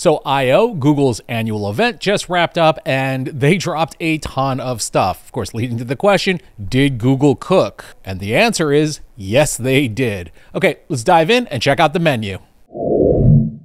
So, I/O, Google's annual event, just wrapped up and they dropped a ton of stuff. Of course, leading to the question Did Google cook? And the answer is yes, they did. Okay, let's dive in and check out the menu.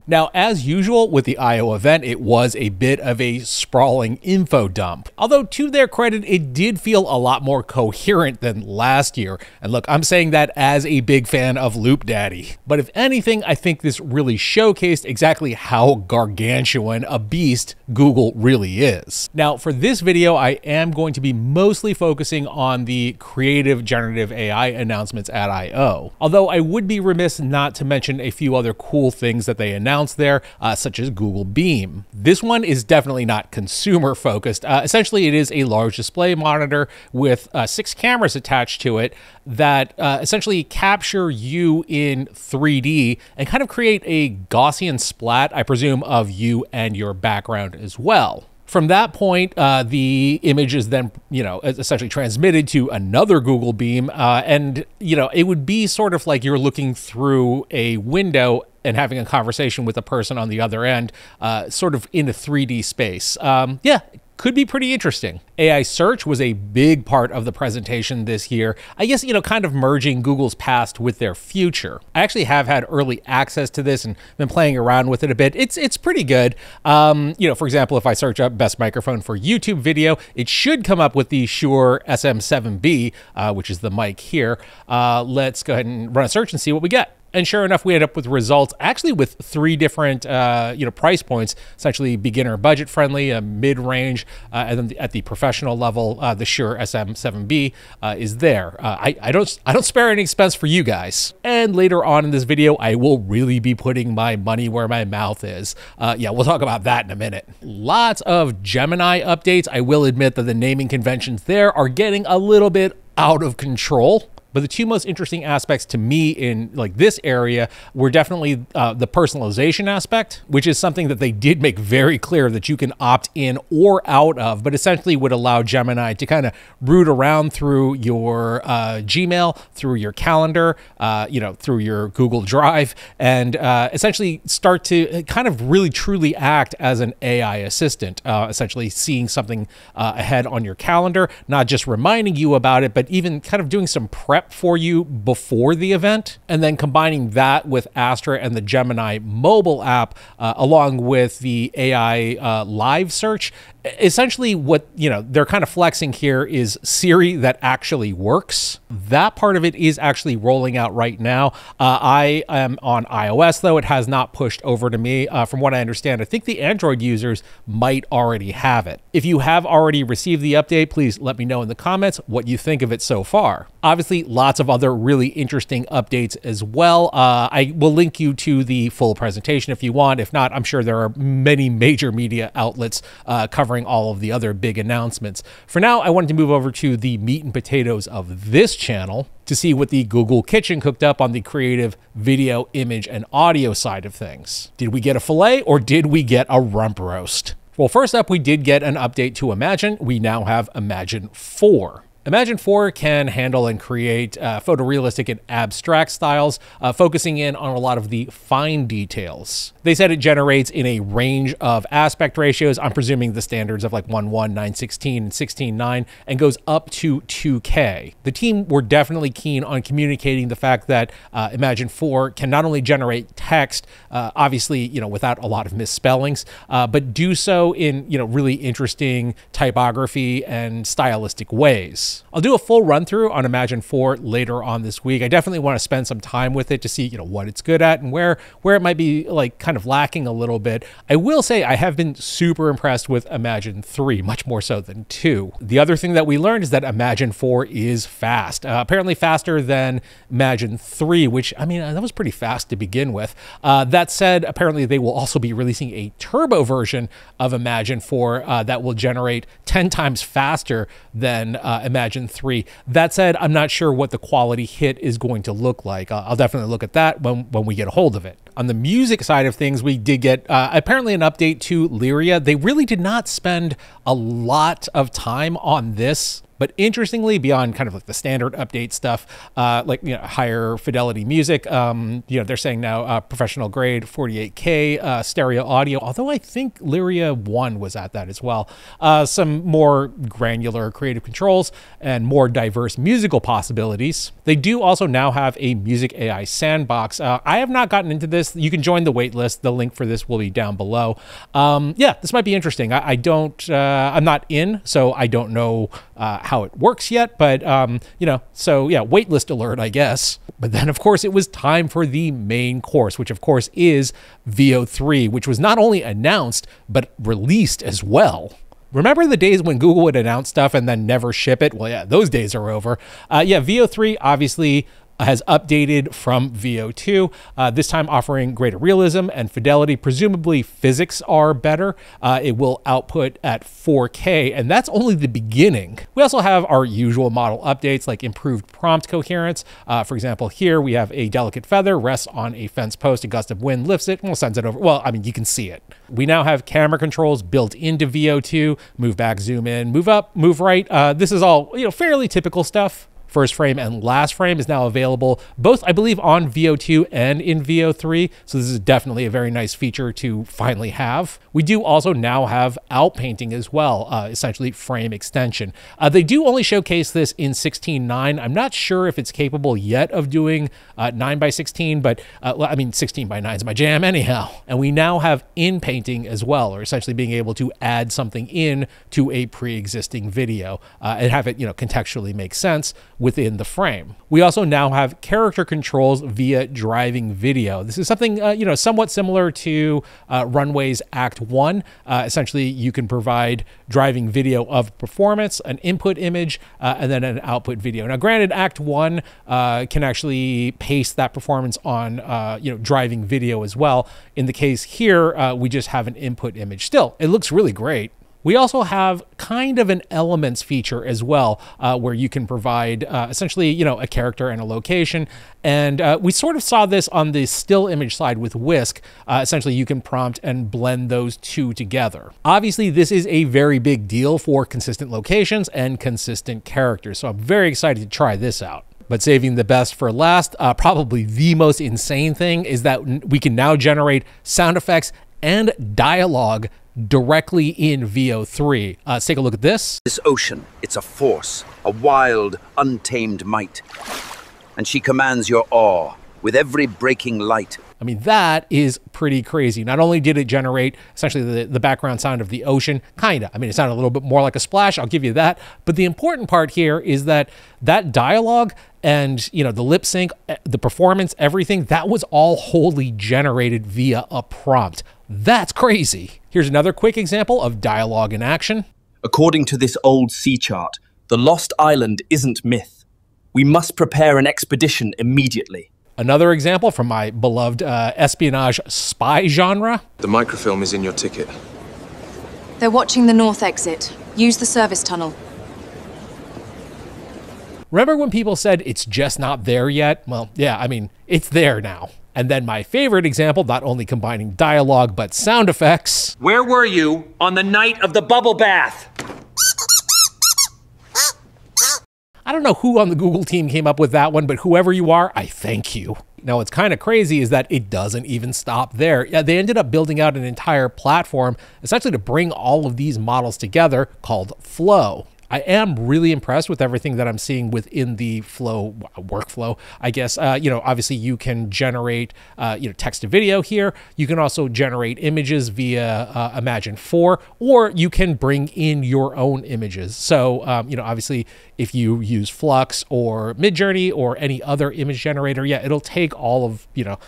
Now, as usual with the I/O event, it was a bit of a sprawling info dump. Although, to their credit, it did feel a lot more coherent than last year. And look, I'm saying that as a big fan of Loop Daddy. But if anything, I think this really showcased exactly how gargantuan a beast Google really is. Now, for this video, I am going to be mostly focusing on the creative generative AI announcements at I/O. Although I would be remiss not to mention a few other cool things that they announced announced there, uh, such as Google Beam. This one is definitely not consumer focused. Uh, essentially, it is a large display monitor with uh, six cameras attached to it that uh, essentially capture you in 3D and kind of create a Gaussian splat, I presume, of you and your background as well. From that point, uh, the image is then, you know, essentially transmitted to another Google Beam, uh, and you know, it would be sort of like you're looking through a window and having a conversation with a person on the other end, uh, sort of in a 3D space. Um, yeah, could be pretty interesting. AI search was a big part of the presentation this year. I guess, you know, kind of merging Google's past with their future. I actually have had early access to this and been playing around with it a bit. It's it's pretty good. Um, you know, for example, if I search up best microphone for YouTube video, it should come up with the Shure SM7B, uh, which is the mic here. Uh, let's go ahead and run a search and see what we get. And sure enough, we end up with results actually with three different uh, you know price points, essentially beginner budget friendly, a mid range, uh, and then at the professional level, uh, the Shure SM7B uh, is there. Uh, I, I don't I don't spare any expense for you guys. And later on in this video, I will really be putting my money where my mouth is. Uh, yeah, we'll talk about that in a minute. Lots of Gemini updates. I will admit that the naming conventions there are getting a little bit out of control. But the two most interesting aspects to me in like this area were definitely uh, the personalization aspect, which is something that they did make very clear that you can opt in or out of, but essentially would allow Gemini to kind of root around through your uh, Gmail, through your calendar, uh, you know, through your Google Drive, and uh, essentially start to kind of really truly act as an AI assistant, uh, essentially seeing something uh, ahead on your calendar, not just reminding you about it, but even kind of doing some prep prep for you before the event, and then combining that with Astra and the Gemini mobile app, uh, along with the AI uh, live search. Essentially, what you know they're kind of flexing here is Siri that actually works. That part of it is actually rolling out right now. Uh, I am on iOS though; it has not pushed over to me. Uh, from what I understand, I think the Android users might already have it. If you have already received the update, please let me know in the comments what you think of it so far. Obviously, lots of other really interesting updates as well. Uh, I will link you to the full presentation if you want. If not, I'm sure there are many major media outlets uh, covering all of the other big announcements. For now, I wanted to move over to the meat and potatoes of this channel to see what the Google Kitchen cooked up on the creative video, image, and audio side of things. Did we get a filet or did we get a rump roast? Well, first up, we did get an update to Imagen. We now have Imagen 4. Imagen 4 can handle and create uh, photorealistic and abstract styles, uh, focusing in on a lot of the fine details. They said it generates in a range of aspect ratios. I'm presuming the standards of like 1 1, 9 16, and 16.9, and goes up to 2K. The team were definitely keen on communicating the fact that uh, Imagen 4 can not only generate text, uh, obviously, you know, without a lot of misspellings, uh, but do so in, you know, really interesting typography and stylistic ways. I'll do a full run through on Imagen 4 later on this week. I definitely want to spend some time with it to see, you know, what it's good at and where where it might be like kind of lacking a little bit. I will say I have been super impressed with Imagen 3, much more so than 2. The other thing that we learned is that Imagen 4 is fast. Uh, apparently faster than Imagen 3, which I mean, that was pretty fast to begin with. Uh, that said, apparently they will also be releasing a turbo version of Imagen 4 uh, that will generate 10 times faster than uh, Imagen 3. That said, I'm not sure what the quality hit is going to look like. I'll definitely look at that when, when we get a hold of it. On the music side of things, we did get uh, apparently an update to Lyria. They really did not spend a lot of time on this But interestingly, beyond kind of like the standard update stuff, uh, like you know higher fidelity music, um, you know they're saying now uh, professional grade 48K uh, stereo audio. Although I think Lyria One was at that as well. Uh, some more granular creative controls and more diverse musical possibilities. They do also now have a music AI sandbox. Uh, I have not gotten into this. You can join the waitlist. The link for this will be down below. Um, yeah, this might be interesting. I, I don't. Uh, I'm not in, so I don't know how it works yet, but um, you know, so yeah, waitlist alert, I guess. But then, of course, it was time for the main course, which of course is Veo 3, which was not only announced but released as well. Remember the days when Google would announce stuff and then never ship it? Well, yeah, those days are over. Uh, yeah, Veo 3 obviously has updated from Veo 2, uh, this time offering greater realism and fidelity. Presumably, physics are better. Uh, it will output at 4K, and that's only the beginning. We also have our usual model updates like improved prompt coherence. Uh, for example, here we have a delicate feather rests on a fence post, a gust of wind lifts it, and sends it over. Well, I mean, you can see it. We now have camera controls built into Veo 2, move back, zoom in, move up, move right. Uh, this is all, you know, fairly typical stuff first frame and last frame is now available both, I believe, on Veo 2 and in Veo 3 So this is definitely a very nice feature to finally have. We do also now have outpainting as well, uh, essentially frame extension. Uh, they do only showcase this in 16.9. I'm not sure if it's capable yet of doing uh, 9 by 16, but uh, I mean 16 by 9 is my jam anyhow. And we now have in painting as well, or essentially being able to add something in to a pre-existing video uh, and have it, you know, contextually make sense within the frame. We also now have character controls via driving video. This is something, uh, you know, somewhat similar to uh, Runway's Act 1. Uh, essentially, you can provide driving video of performance, an input image, uh, and then an output video. Now, granted, Act 1 uh, can actually paste that performance on, uh, you know, driving video as well. In the case here, we just have an input image. Still, it looks really great. We also have kind of an elements feature as well, uh, where you can provide uh, essentially, you know, a character and a location. And uh, we sort of saw this on the still image side with Whisk. Uh, essentially, you can prompt and blend those two together. Obviously, this is a very big deal for consistent locations and consistent characters. So I'm very excited to try this out. But saving the best for last, uh, probably the most insane thing is that we can now generate sound effects and dialogue directly in Veo 3. Uh, let's take a look at this. This ocean, it's a force, a wild, untamed might. And she commands your awe with every breaking light. I mean, that is pretty crazy. Not only did it generate essentially the, the background sound of the ocean, kind of. I mean, it sounded a little bit more like a splash, I'll give you that. But the important part here is that that dialogue and, you know, the lip sync, eh, the performance, everything, that was all wholly generated via a prompt. That's crazy. Here's another quick example of dialogue in action. According to this old sea chart, the lost island isn't myth. We must prepare an expedition immediately. Another example from my beloved uh, espionage spy genre. The microfilm is in your ticket. They're watching the north exit. Use the service tunnel. Remember when people said it's just not there yet? Well, yeah, I mean, it's there now. And then my favorite example, not only combining dialogue but sound effects. Where were you on the night of the bubble bath? I don't know who on the Google team came up with that one, but whoever you are, I thank you. Now, what's kind of crazy is that it doesn't even stop there. Yeah, they ended up building out an entire platform essentially to bring all of these models together called Flow. I am really impressed with everything that I'm seeing within the flow workflow. I guess uh, you know, obviously you can generate uh, you know text to video here. You can also generate images via uh, Imagen 4, or you can bring in your own images. So um, you know, obviously, if you use Flux or Midjourney or any other image generator, yeah, it'll take all of you know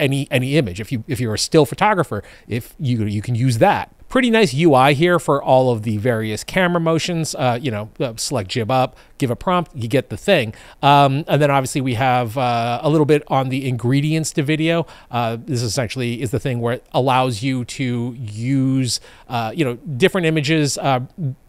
any any image. If you if you're a still photographer, if you you can use that. Pretty nice UI here for all of the various camera motions. Uh, you know, uh, select jib up, give a prompt, you get the thing. Um, and then obviously we have uh, a little bit on the ingredients to video. Uh, this essentially is the thing where it allows you to use, uh, you know, different images, uh,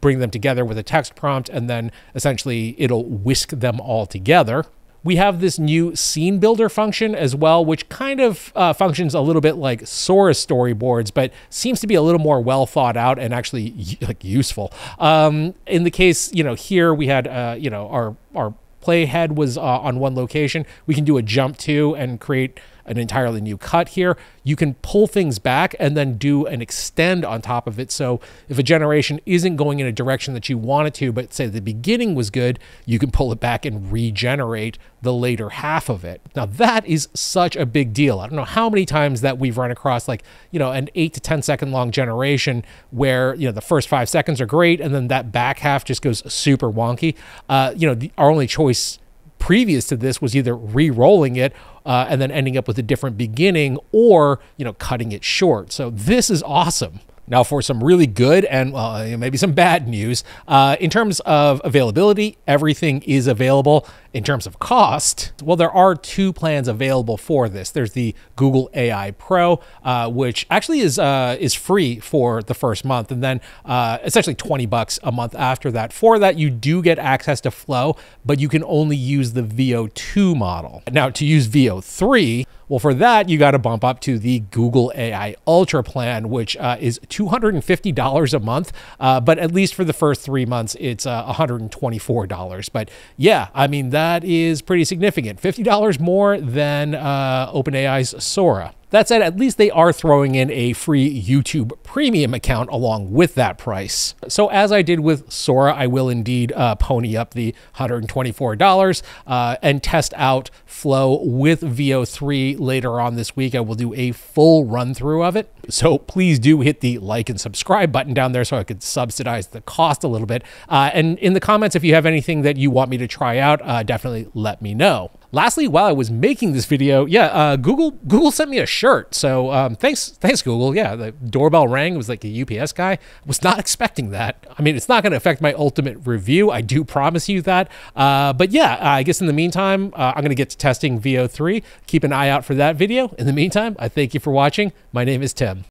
bring them together with a text prompt, and then essentially it'll whisk them all together. We have this new scene builder function as well, which kind of uh, functions a little bit like Sora storyboards, but seems to be a little more well thought out and actually like useful. Um, in the case, you know, here we had, uh, you know, our our playhead was uh, on one location. We can do a jump to and create an entirely new cut here. You can pull things back and then do an extend on top of it. So if a generation isn't going in a direction that you want it to, but say the beginning was good, you can pull it back and regenerate the later half of it. Now that is such a big deal. I don't know how many times that we've run across like, you know, an eight to 10 second long generation where, you know, the first five seconds are great and then that back half just goes super wonky. Uh, you know, the, our only choice previous to this was either re-rolling it uh, and then ending up with a different beginning or you know cutting it short. So this is awesome now, for some really good and well, maybe some bad news, uh, in terms of availability, everything is available. In terms of cost, well, there are two plans available for this. There's the Google AI Pro, uh, which actually is uh, is free for the first month, and then uh, essentially 20 bucks a month after that. For that, you do get access to Flow, but you can only use the Veo 2 model. Now, to use Veo 3, well, for that, you got to bump up to the Google AI Ultra plan, which uh, is $250 a month. Uh, but at least for the first three months, it's uh, $124. But yeah, I mean, that is pretty significant. $50 more than uh, OpenAI's Sora. That said, at least they are throwing in a free YouTube premium account along with that price. So as I did with Sora, I will indeed uh, pony up the $124 uh, and test out Flow with Veo 3 later on this week. I will do a full run through of it. So please do hit the like and subscribe button down there so I could subsidize the cost a little bit. Uh, and in the comments, if you have anything that you want me to try out, uh, definitely let me know. Lastly, while I was making this video, yeah, uh, Google Google sent me a shirt. So um, thanks, thanks Google. Yeah, the doorbell rang. It was like a UPS guy. Was not expecting that. I mean, it's not going to affect my ultimate review. I do promise you that. Uh, but yeah, I guess in the meantime, uh, I'm going to get to testing Veo 3. Keep an eye out for that video. In the meantime, I thank you for watching. My name is Tim.